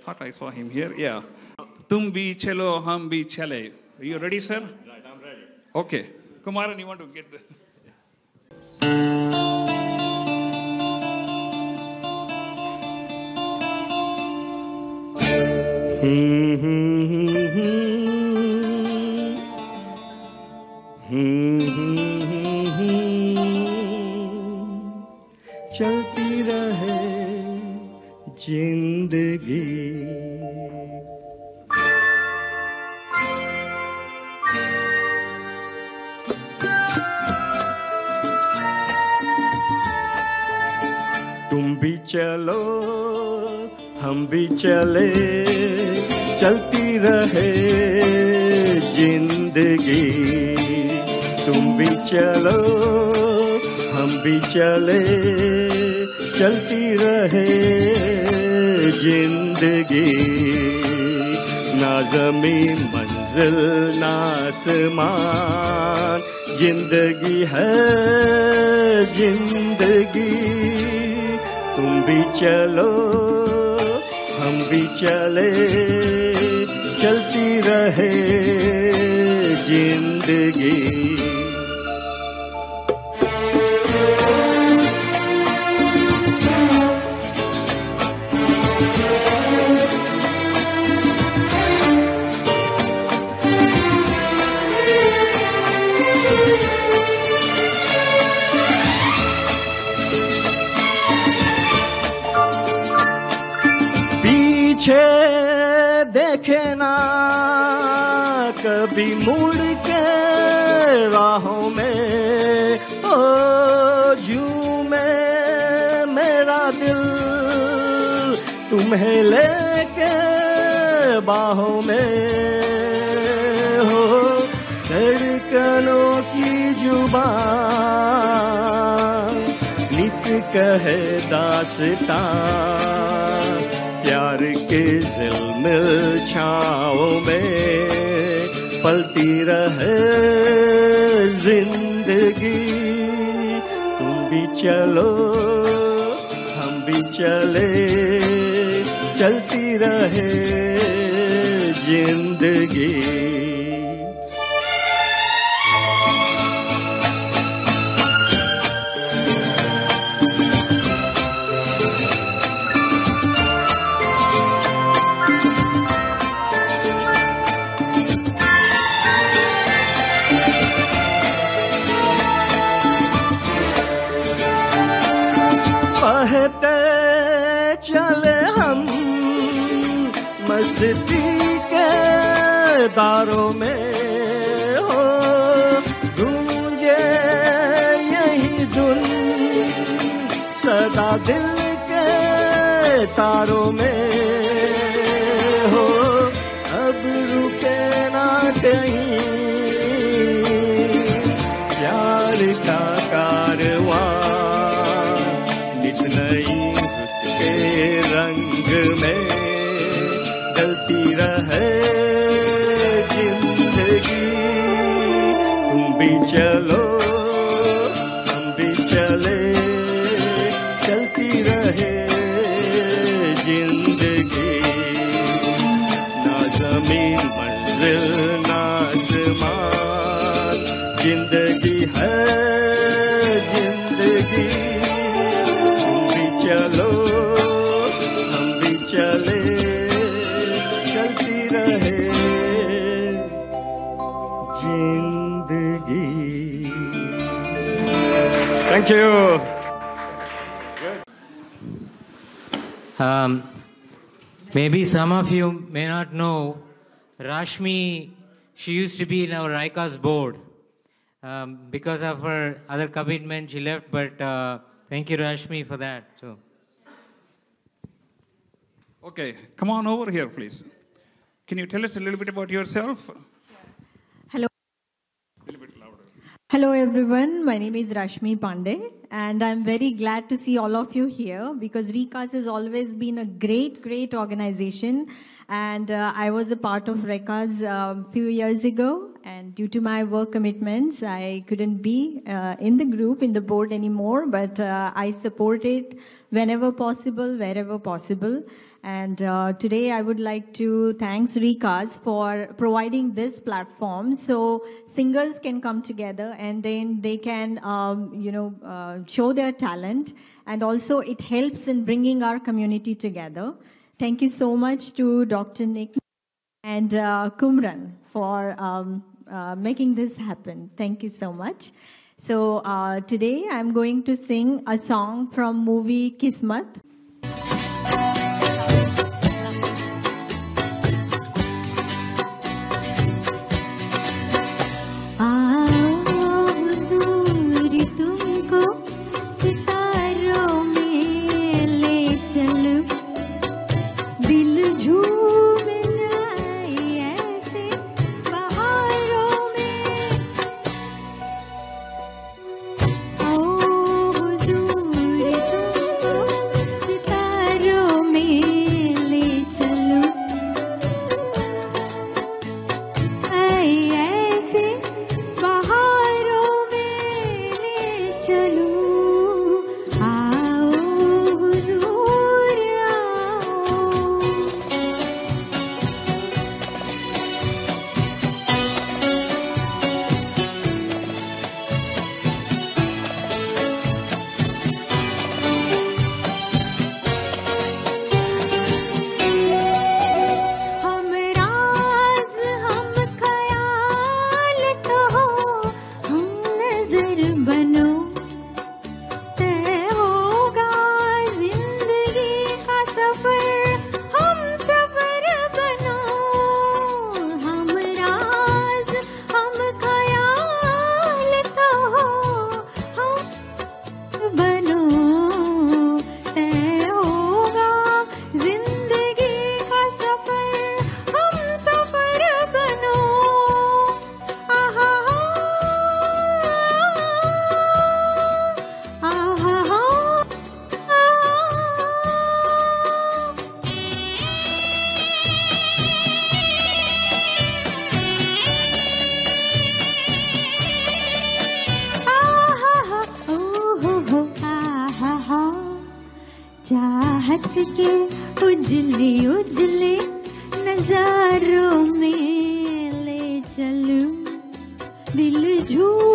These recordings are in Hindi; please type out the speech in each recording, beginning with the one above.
thought I saw him here. Yeah. Tum bhi chalo, hum bhi chale. Are you ready, sir? Right, I'm ready. Okay. Kumaran, you want to get the. तुम भी चलो, हम भी चले, चलती रहे ज़िंदगी। तुम भी चलो, हम भी चले, चलती रहे ज़िंदगी, ना ज़मीन, मंजिल, ना आसमान। ज़िंदगी है, ज़िंदगी। तुम भी चलो, हम भी चले। चलती रहे ज़िंदगी। देखे ना, कभी मुड़ के राहों में, ओ जू में मेरा दिल तुम्हें लेके बाहों में, हो, धड़कनों की ज़ुबान, नित कहे दासता। प्यार के जिलमिल छाओ में, पलती रहे ज़िंदगी। तुम भी चलो, हम भी चले, चलती रहे ज़िंदगी। दारों में हो गूंजे यही धुन सदा दिल के तारों में। Maybe some of you may not know, Rashmi, she used to be in our RICA's board. Um, because of her other commitment, she left, but uh, thank you, Rashmi, for that. So. Okay, come on over here, please. Can you tell us a little bit about yourself? Hello. Hello, everyone. My name is Rashmi Pandey, and I'm very glad to see all of you here because Recast has always been a great, great organization. And uh, I was a part of Recast a few years ago, and due to my work commitments, I couldn't be uh, in the group, in the board anymore, but uh, I support it whenever possible, wherever possible. And uh, today I would like to thanks Srikas for providing this platform so singers can come together and then they can, um, you know, uh, show their talent. And also it helps in bringing our community together. Thank you so much to Dr. Nick and uh, Kumran for um, uh, making this happen. Thank you so much. So uh, today I'm going to sing a song from movie Kismat. दिल झूठ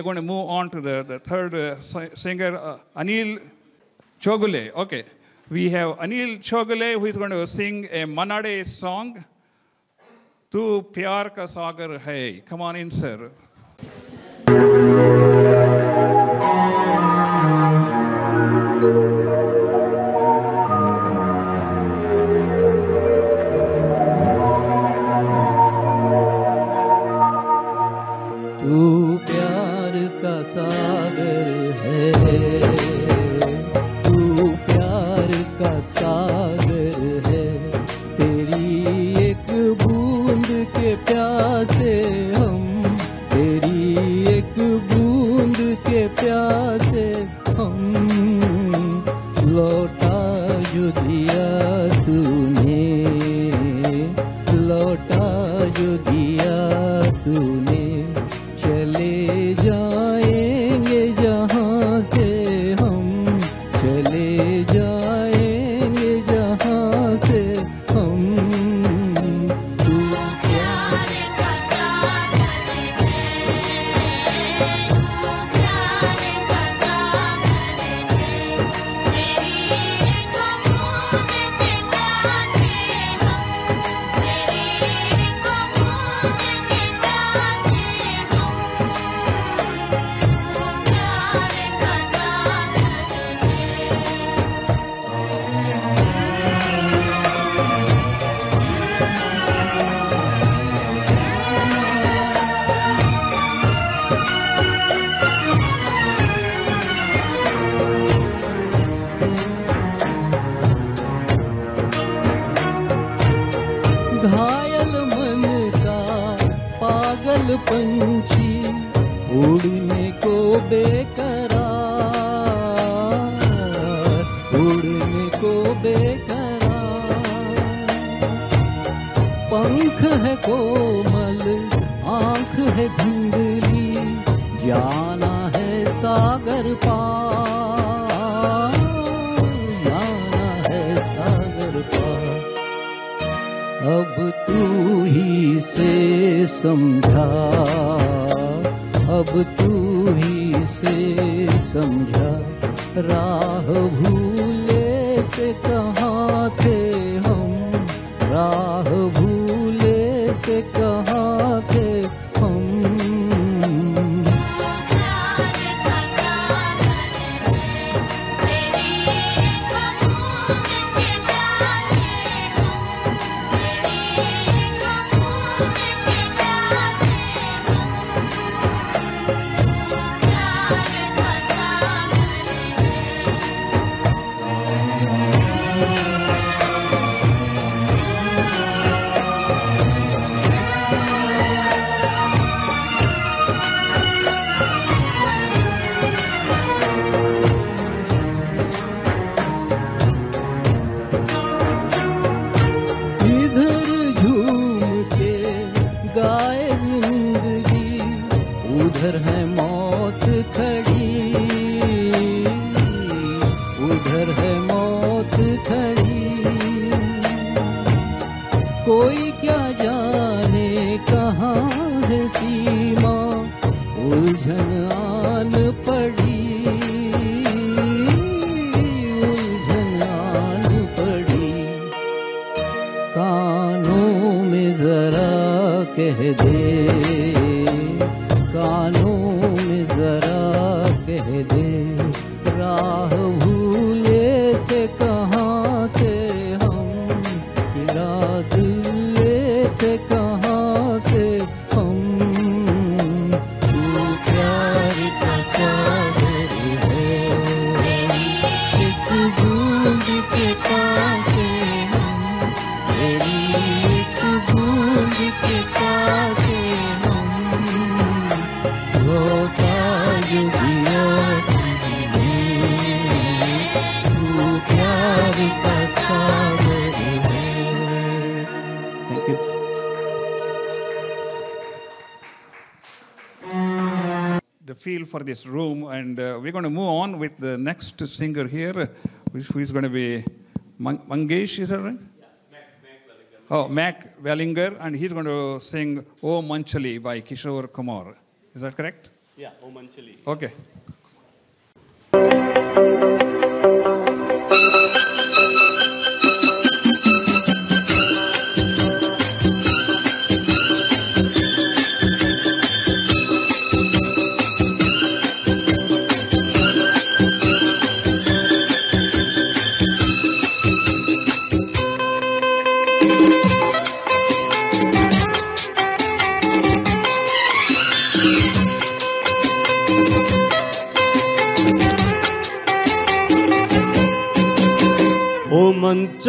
are going to move on to the, the third uh, singer, uh, Anil Chogule. Okay. We have Anil Chogule who is going to sing a Manade song. Tu Pyar Ka Sagar Hai. Come on in, sir. जो धुंधली जाना है सागर पार, जाना है सागर पार। अब तू ही से समझा, अब तू ही से समझा, राह भूले से कहाँ थे हम, राह भूले से कहाँ ले थे for this room, and uh, we're going to move on with the next singer here, which who is going to be Mang- Mangesh, is that right? Oh, Mac Wellinger, and he's going to sing "Oh Manchali" by Kishore Kumar. Is that correct? Yeah, O Manchali. Okay.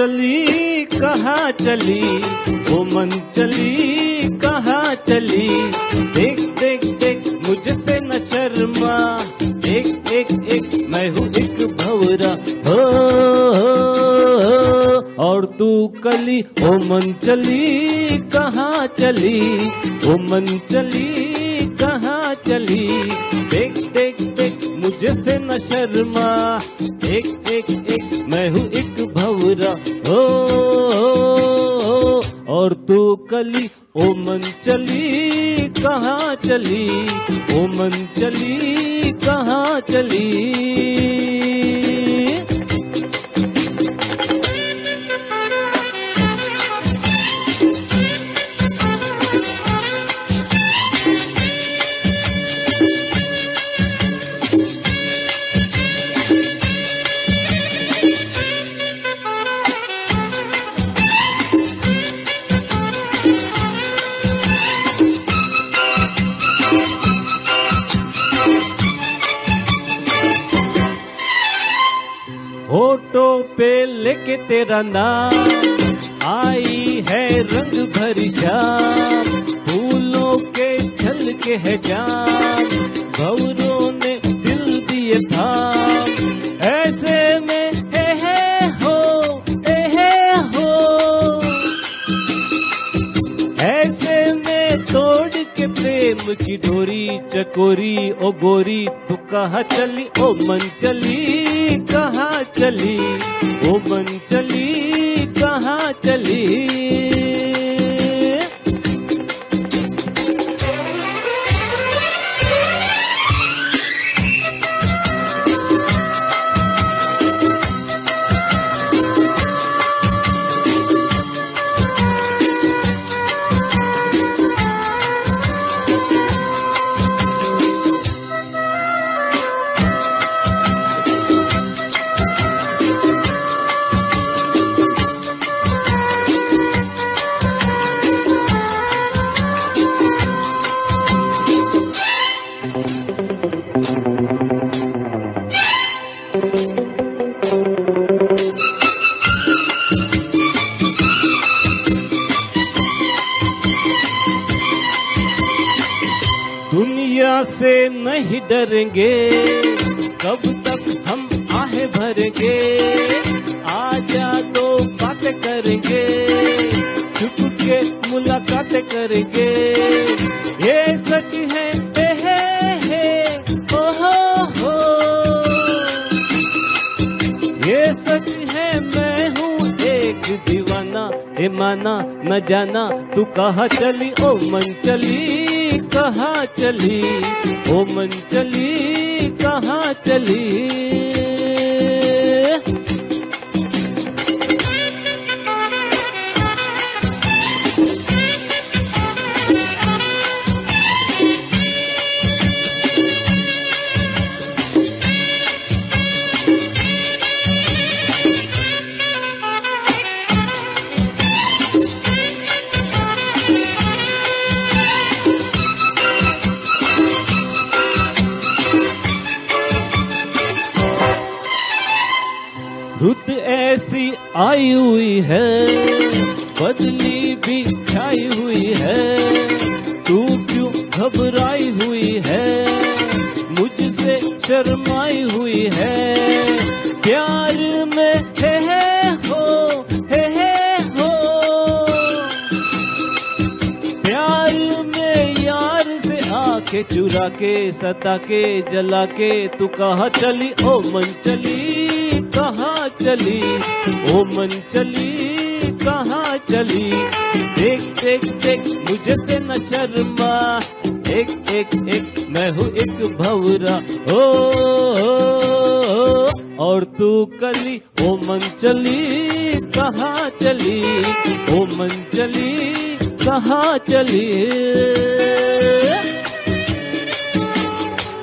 चली कहाँ चली? ओ मन चली कहाँ चली? देख देख देख मुझसे न शर्मा। एक एक एक मैं हूँ एक भवरा। हो, हो, और तू कली ओ मन चली कहाँ चली? ओ मन चली कहाँ चली? देख देख देख मुझसे न शर्मा। एक मैं हूँ एक भवरा हो, हो। और तू कली ओ मन चली कहाँ चली? ओ मन चली कहाँ चली? होटो पे लेके तेरा नाम। आई है रंग भरी शाम फूलों के छल के है जाम। भवरों ने दिल दिए थाम। ऐसे में ए है हो, ए है हो। ऐसे में तोड़ के प्रेम की डोरी, चकोरी ओ गोरी तू कहाँ चली? ओ मन चली कहा चली? ओ मन चली कहा चली? दुनिया से नहीं डरेंगे, कब तक हम आहे भरेंगे, आजा तो बातें करेंगे, छुप के मुलाकात करेंगे। ये सच हे माना, न जाना, तू कहा चली? ओ मन चली कहा चली? ओ मन चली कहा चली? रुत ऐसी आई हुई है बदली भी छाई हुई है तू क्यों घबराई हुई है मुझसे शर्माई हुई है प्यार में है, है प्यार में यार से आके चुरा के सता के जला के तू कहा चली ओ मन चली कहाँ चली ओ मन चली कहाँ चली? देख देख देख मुझे से न शर्मा। एक एक एक मैं हूँ एक भवरा। ओ, ओ, ओ और तू कली ओ मन चली कहाँ चली? ओ मन चली कहाँ चली?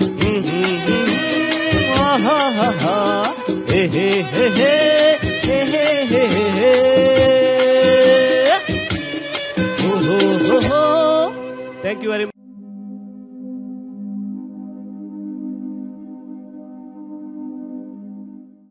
हम्म, हम्म, हम्म, हा, हा, हे, hey, hey, hey.